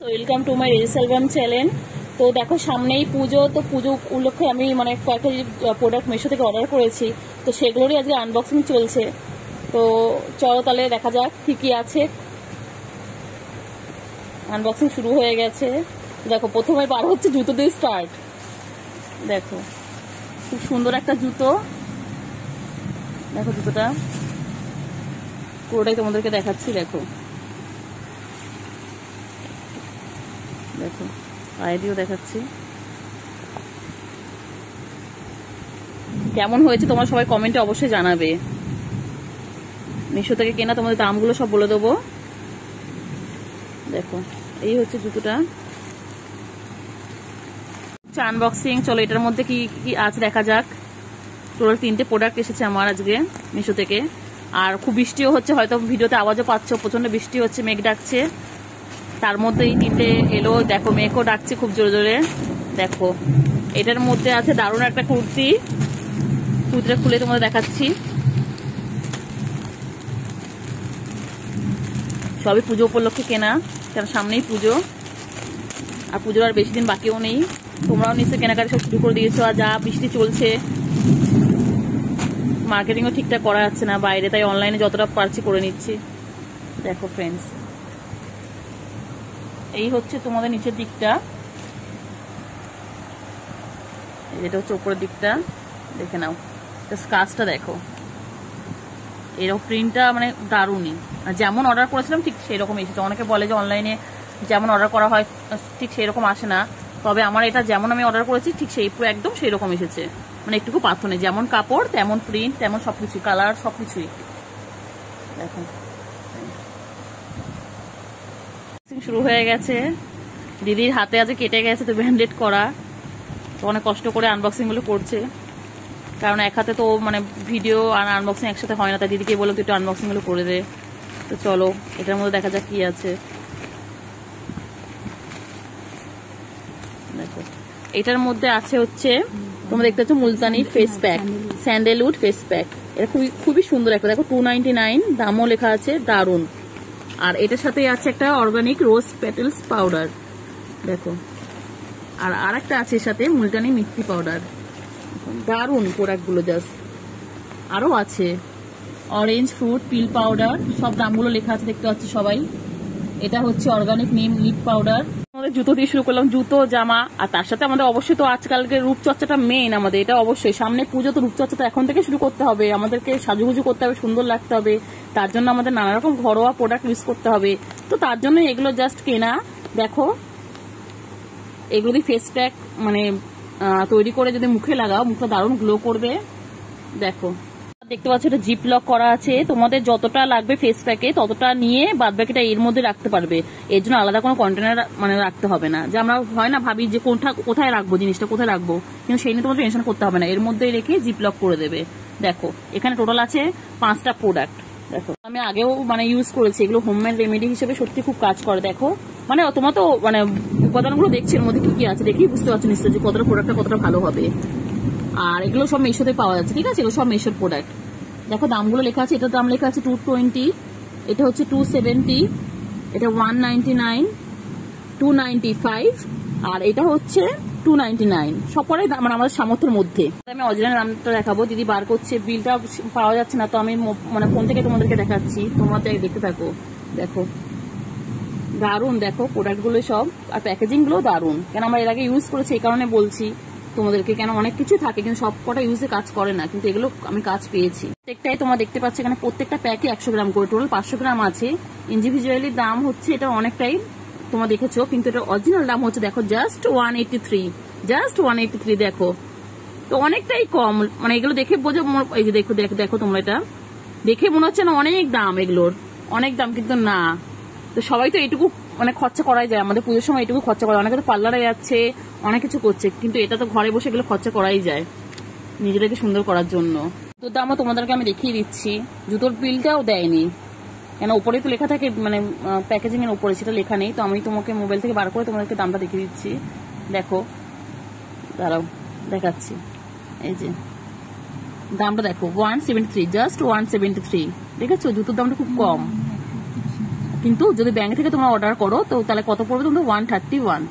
Welcome to my reels album channel তো দেখো, সামনেই পুজো, তো পুজো উপলক্ষে আমি মানে কয়েকটা প্রোডাক্ট মিশো থেকে অর্ডার করেছি, তো সেগুলোরই আজকে আনবক্সিং চলছে। তো চলো তাহলে দেখা যাক কি কি আছে। আনবক্সিং শুরু হয়ে গেছে। দেখো, প্রথমে বার হচ্ছে জুতো দিয়ে স্টার্ট দেখো, খুব সুন্দর একটা জুতো। দেখো জুতোটা। পুরোটাই তোমাদেরকে দেখাচ্ছি, দেখো। দেখো, আইডিও দেখাচ্ছি। কেমন হয়েছে তোমরা সবাই কমেন্টে অবশ্যই জানাবে। মিশো থেকে কেনা তোমাদের দামগুলো সব বলে দেবো। দেখো, এই হচ্ছে জুতোটা। আনবক্সিং চলো, এটার মধ্যে কি কি আছে দেখা যাক। টোটাল তিনটে প্রোডাক্ট এসেছে আমার আজকে মিশো থেকে। আর খুব বৃষ্টিও হচ্ছে, হয়তো ভিডিওতে আওয়াজও পাচ্ছ প্রচণ্ড বৃষ্টি হচ্ছে, মেঘ ডাকছে। তার মধ্যে এই তিনটে এলো। দেখো মেঘও ডাকছে খুব জোরে জোরে। দেখো, এটার মধ্যে আছে দারুণ একটা কুর্তি। কুর্তিটা খুলে তোমাদের দেখাচ্ছি। সবই পুজো উপলক্ষে কেনা, কারণ সামনেই পুজো। আর পুজোর আর বেশি দিন বাকিও নেই। তোমরাও নিশ্চয়ই কেনাকাটা সব শুরু করে দিয়েছ, আর যা বৃষ্টি চলছে মার্কেটিংও ঠিকঠাক করা যাচ্ছে না বাইরে, তাই অনলাইনে যতটা পারছি করে নিচ্ছি। দেখো ফ্রেন্ডস এই হচ্ছে তোমাদের নিচের দিকটা। এটা হচ্ছে উপরের দিকটা। দেখে নাও। কাজটা দেখো। এরকম প্রিন্টটা মানে দারুণই। যেমন অর্ডার করেছিলাম, ঠিক সেই রকম এসেছে। অনেকে বলে যে অনলাইনে যেমন অর্ডার করা হয়, ঠিক সেই রকম আসে না। তবে আমার এটা যেমন আমি অর্ডার করেছি, ঠিক সেই পুরো একদম সেই রকম এসেছে। মানে একটুকু পাথর নেই যেমন কাপড়, তেমন প্রিন্ট তেমন সবকিছুই। কালার সবকিছুই। দেখো। শুরু হয়ে গেছে। দিদির হাতে আজ কেটে গেছে, তো ব্যান্ডেড করা। তো অনেক কষ্ট করে আনবক্সিংগুলো করছে। কারণ এক হাতে তো মানে ভিডিও আর আনবক্সিং একসাথে হয় না, তাই দিদিকে বলো তুই একটু আনবক্সিংগুলো করে দে। তো চলো, এটার মধ্যে দেখা যাক কি আছে। দেখো, এটার মধ্যে আছে হচ্ছে, তোমরা দেখতে পাচ্ছ Multani face pack sandalwood face pack এটা খুবই খুবই সুন্দর একটা, দেখো টু নাইনটি নাইন দামও লেখা আছে দারুণ আর এটার সাথে আছে একটা অর্গানিক রোজ পেটেলস পাউডার দেখো। আর আর একটা আছে সাথে মুলটানি মিষ্টি পাউডার দারুণ প্রোডাক্টগুলো জাস্ট আরও আছে। অরেঞ্জ ফ্রুট পিল পাউডার সব দামগুলো লেখা আছে, দেখতে পাচ্ছি সবাই। এটা হচ্ছে অর্গানিক নিম লিপ পাউডার আমাদের জুতো দিয়ে শুরু করলাম, জুতো, জামা, আর তার সাথে আমাদের অবশ্যই তো আজকালকে রূপচর্চাটা মেন আমাদের, এটা অবশ্যই। সামনে পুজো তো রূপচর্চাটা এখন থেকে শুরু করতে হবে, আমাদেরকে সাজুগুজু করতে হবে, সুন্দর লাগতে হবে। তার জন্য আমাদের নানা রকম ঘরোয়া প্রোডাক্ট ইউজ করতে হবে। তো তার জন্য এগুলো জাস্ট কেনা। দেখো, এগুলো দিয়ে ফেস প্যাক মানে তৈরি করে যদি মুখে লাগাও, মুখটা দারুণ গ্লো করবে। দেখো। দেখতে পাচ্ছ, এটা জিপ লক করা আছে। তোমাদের যতটা লাগবে ফেস প্যাকে ততটা নিয়ে বাদ বাকিটা এর মধ্যে রাখতে পারবে। এর জন্য আলাদা কোনো কন্টেনার মানে রাখতে হবে না। যে আমরা হয় না ভাবি যে কোনটা কোথায় রাখব, জিনিসটা কোথায় রাখব। কিন্তু সেই নিয়ে তোমার টেনশন করতে হবে না। এর মধ্যে রেখে জিপ লক করে দেবে। দেখো, এখানে টোটাল আছে পাঁচটা প্রোডাক্ট দেখো, আমি আগেও মানে ইউজ করেছি। এগুলো হোমমেড রেমেডি হিসেবে সত্যি খুব কাজ করে। দেখো মানে তোমার তো মানে উপাদানগুলো দেখছি, এর মধ্যে কি কি আছে? দেখি বুঝতে পারছ নিশ্চয় যে কতটা প্রোডাক্টটা কতটা ভালো হবে। আর এগুলো সব মেশোতে পাওয়া যাচ্ছে, ঠিক আছে? এগুলো সব মেশোর প্রোডাক্ট দেখো, দামগুলো লেখা আছে, এটার দাম লেখা আছে টু টোয়েন্টি এটা হচ্ছে টু সেভেন্টি এটা one ninety nine two ninety five আর এটা হচ্ছে টু নাইনটি নাইন সবকটাই মানে আমাদের সামর্থ্যের মধ্যে। আমি অরিজিনাল নামটা দেখাবো, দিদি বার করছে, বিলটা পাওয়া যাচ্ছে না, তো আমি মানে ফোন থেকে তোমাদেরকে দেখাচ্ছি, তোমরা তো দেখতে থাকো। দেখো, দারুণ, দেখো প্রোডাক্টগুলো সব। আর প্যাকেজিংগুলো দারুণ। কেন আমরা এর আগে ইউজ করেছি, এই কারণে বলছি। তোমাদেরকে কেন অনেক কিছু থাকে, কিন্তু সব কটা ইউজে কাজ করে না, কিন্তু এগুলো আমি কাজ পেয়েছি। প্রত্যেকটাই তোমরা দেখতে পাচ্ছ এখানে প্রত্যেকটা প্যাকে একশো গ্রাম করে টোটাল পাঁচশো গ্রাম আছে। ইন্ডিভিজুয়ালি দাম হচ্ছে, এটা অনেকটাই তোমরা দেখেছ, কিন্তু এটা অরিজিনাল দাম হচ্ছে, দেখো just one eighty three just one eighty three দেখো। তো অনেকটাই কম মানে এগুলো দেখে বোঝো এই যে দেখো দেখো দেখো তোমরা এটা। দেখে মনে হচ্ছে না অনেক দাম এগুলোর, অনেক দাম, কিন্তু না। তো সবাই তো এটুকু মানে খরচা করাই যায়। আমাদের পুজোর সময় এটুকু খরচা করা অনেকে তো পার্লারে যাচ্ছে, অনেক কিছু করছে, কিন্তু এটা তো ঘরে বসে এগুলো খরচা করাই যায় নিজেদেরকে সুন্দর করার জন্য। জুতোর দামও তোমাদেরকে আমি দেখিয়ে দিচ্ছি। জুতোর বিলটাও দেয়নি। কেন? উপরে তো লেখা থাকে মানে প্যাকেজিং এর উপরে, সেটা লেখা নেই। তো আমি তোমাকে মোবাইল থেকে বার করে তোমাদেরকে দামটা দেখিয়ে দিচ্ছি। দেখো, দাঁড়াও, দেখাচ্ছি। এই যে, দামটা দেখো one seventy three just one seventy three আছে জুতোর দামটা খুব কম। কিন্তু যদি ব্যাংক থেকে তোমরা অর্ডার করো, তো তাহলে কত পড়বে তোমাদের ওয়ান থার্টি ওয়ান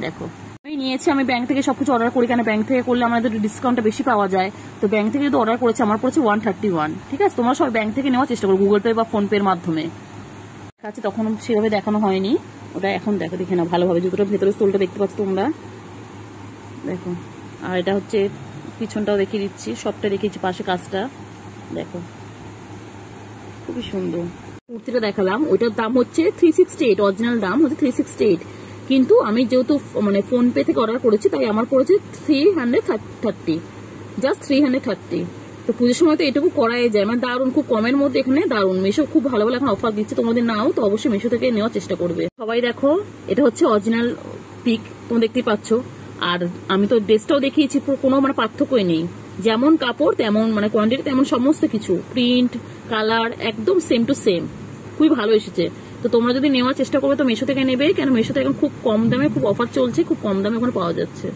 দেখো। আমি নিয়েছি, আমি ব্যাংক থেকে সবকিছু অর্ডার করি, কেন ব্যাংক থেকে করলে আমাদের ডিসকাউন্টটা বেশি পাওয়া যায়? তো ব্যাংক থেকে যদি অর্ডার করেছে, আমার পড়েছে ওয়ান থার্টি ওয়ান ঠিক আছে? তোমরা সবাই ব্যাংক থেকে নেওয়ার চেষ্টা করো গুগল পে বা ফোন পের মাধ্যমে আছে? তখন সেভাবে দেখানো হয়নি। ওটা এখন দেখো, দেখে না ভালোভাবে। জুতোটার ভেতরে সোলটা দেখতে পাচ্ছ তোমরা? দেখো। আর এটা হচ্ছে, পিছনটাও দেখিয়ে দিচ্ছি। সবটা দেখিয়েছি, পাশে কাজটা। দেখো। খুবই সুন্দর। কুর্তিটা দেখালাম, ওইটার দাম হচ্ছে থ্রি সিক্সটি এইট অরিজিনাল দাম হচ্ছে থ্রি সিক্সটি এইট কিন্তু আমি যেহেতু মানে ফোন পে থেকে অর্ডার করেছি, তাই আমার পড়েছে three hundred thirty just three hundred thirty তো পুজোর সময় তো এটুকু করাই যায়। মানে দারুণ, খুব কমের মধ্যে এখানে দারুণ। মেশো খুব ভালো ভালো এখন অফার দিচ্ছে, তোমাদের নাও, তো অবশ্যই মেশো থেকে নেওয়ার চেষ্টা করবে। সবাই দেখো, এটা হচ্ছে অরিজিনাল পিক তোমরা দেখতেই পাচ্ছ। আর আমি তো ড্রেসটাও দেখিয়েছি কোনো মানে পার্থক্যই নেই। যেমন কাপড়, তেমন মানে কোয়ান্টিটি তেমন সমস্ত কিছু। প্রিন্ট কালার একদম সেম টু সেম খুবই ভালো এসেছে। তো তোমরা যদি নেওয়ার চেষ্টা করবে, তো মেশো থেকে নেবে, কেন মেশোতে এখন খুব কম দামে খুব অফার চলছে, খুব কম দামে ওখানে পাওয়া যাচ্ছে।